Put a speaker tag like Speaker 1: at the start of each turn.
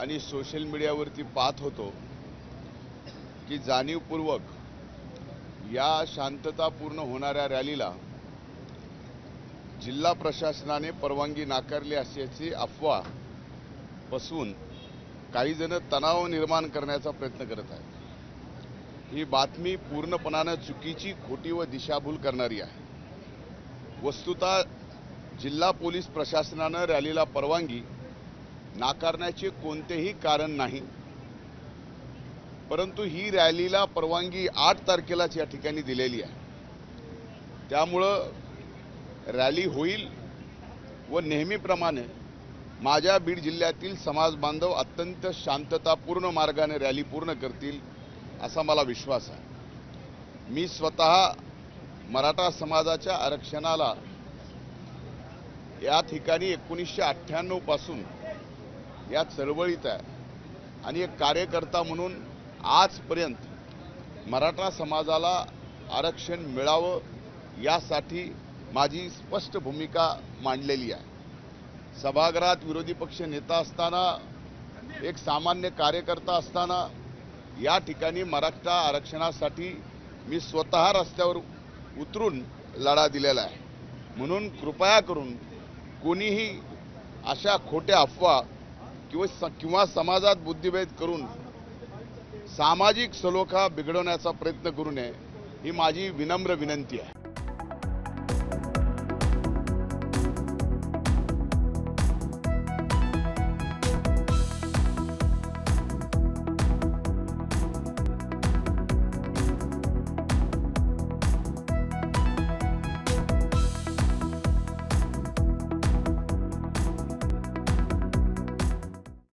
Speaker 1: आणि सोशल मीडियावरती पाहत होतो की जाणीवपूर्वक या शांततापूर्ण होणाऱ्या रॅलीला जिल्हा प्रशासनाने परवानगी नाकारली असल्याची अफवा पसवून काहीजणं तणाव निर्माण करण्याचा प्रयत्न करत आहेत. ही बातमी पूर्णपणानं चुकीची खोटी व दिशाभूल करणारी आहे. वस्तुतः जिल्हा पोलीस प्रशासनानं रॅलीला परवानगी नाकारण्याचे कोणतेही कारण नाही. परंतु ही रॅलीला परवानगी आठ तारखेलाच या ठिकाणी दिलेली आहे. त्यामुळं रॅली होईल व नेहमीप्रमाणे माझ्या बीड जिल्ह्यातील समाज बांधव अत्यंत शांततापूर्ण मार्गाने रॅली पूर्ण करतील असा मला विश्वास आहे. मी स्वतः मराठा समाजाच्या आरक्षणाला या ठिकाणी एकोणीसशे अठ्ठ्याण्णवपासून या चळवळीत आहे. आणि एक कार्यकर्ता म्हणून आजपर्यंत मराठा समाजाला आरक्षण मिळावं यासाठी माझी स्पष्ट भूमिका मांडलेली आहे. सभागृहात विरोधी पक्ष नेता असताना एक सामान्य कार्यकर्ता असताना या ठिकाणी मराठा आरक्षणासाठी मी स्वतः रस्त्यावर उतरून लढा दिलेला आहे. म्हणून कृपया करून कोणीही अशा खोट्या अफवा किंवा स- किंवा समाजात बुद्धिभेद करून सामाजिक सलोखा बिघडवण्याचा प्रयत्न करू नये ही माझी विनम्र विनंती आहे.